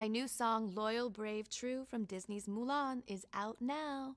My new song, Loyal, Brave, True from Disney's Mulan is out now.